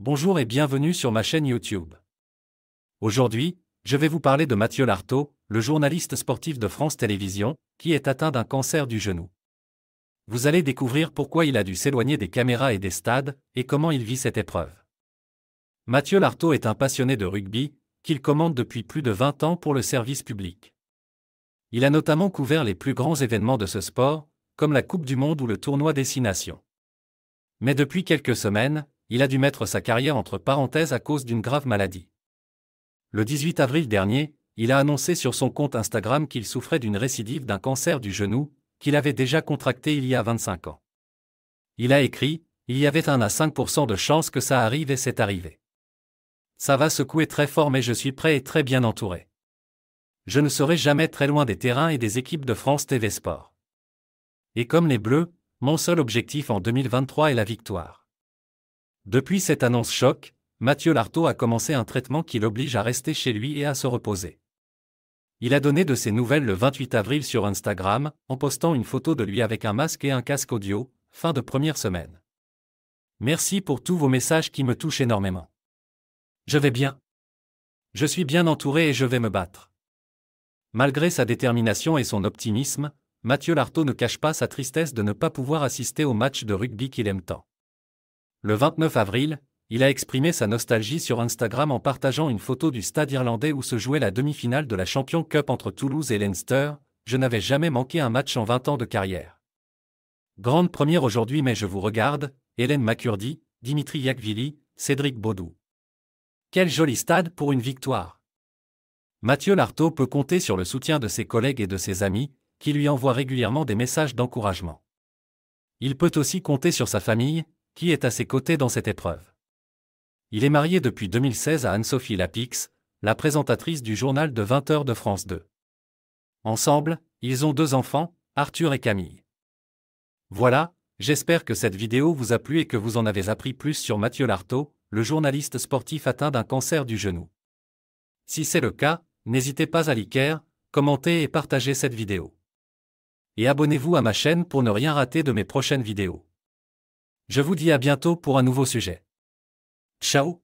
Bonjour et bienvenue sur ma chaîne YouTube. Aujourd'hui, je vais vous parler de Mathieu Lartaud, le journaliste sportif de France Télévisions, qui est atteint d'un cancer du genou. Vous allez découvrir pourquoi il a dû s'éloigner des caméras et des stades, et comment il vit cette épreuve. Mathieu Lartaud est un passionné de rugby, qu'il commande depuis plus de 20 ans pour le service public. Il a notamment couvert les plus grands événements de ce sport, comme la Coupe du Monde ou le tournoi Destination. Mais depuis quelques semaines, il a dû mettre sa carrière entre parenthèses à cause d'une grave maladie. Le 18 avril dernier, il a annoncé sur son compte Instagram qu'il souffrait d'une récidive d'un cancer du genou, qu'il avait déjà contracté il y a 25 ans. Il a écrit, il y avait un à 5% de chance que ça arrive et c'est arrivé. Ça va secouer très fort mais je suis prêt et très bien entouré. Je ne serai jamais très loin des terrains et des équipes de France TV Sport. Et comme les Bleus, mon seul objectif en 2023 est la victoire. Depuis cette annonce choc, Mathieu Lartaud a commencé un traitement qui l'oblige à rester chez lui et à se reposer. Il a donné de ses nouvelles le 28 avril sur Instagram, en postant une photo de lui avec un masque et un casque audio, fin de première semaine. Merci pour tous vos messages qui me touchent énormément. Je vais bien. Je suis bien entouré et je vais me battre. Malgré sa détermination et son optimisme, Mathieu Lartaud ne cache pas sa tristesse de ne pas pouvoir assister au match de rugby qu'il aime tant. Le 29 avril, il a exprimé sa nostalgie sur Instagram en partageant une photo du stade irlandais où se jouait la demi-finale de la Champion Cup entre Toulouse et Leinster. Je n'avais jamais manqué un match en 20 ans de carrière. Grande première aujourd'hui, mais je vous regarde, Hélène Macurdi, Dimitri Yakvili, Cédric Baudou. Quel joli stade pour une victoire. Mathieu Lartaud peut compter sur le soutien de ses collègues et de ses amis, qui lui envoient régulièrement des messages d'encouragement. Il peut aussi compter sur sa famille, qui est à ses côtés dans cette épreuve? Il est marié depuis 2016 à Anne-Sophie Lapix, la présentatrice du journal de 20 heures de France 2. Ensemble, ils ont deux enfants, Arthur et Camille. Voilà, j'espère que cette vidéo vous a plu et que vous en avez appris plus sur Mathieu Lartaud, le journaliste sportif atteint d'un cancer du genou. Si c'est le cas, n'hésitez pas à liker, commenter et partager cette vidéo. Et abonnez-vous à ma chaîne pour ne rien rater de mes prochaines vidéos. Je vous dis à bientôt pour un nouveau sujet. Ciao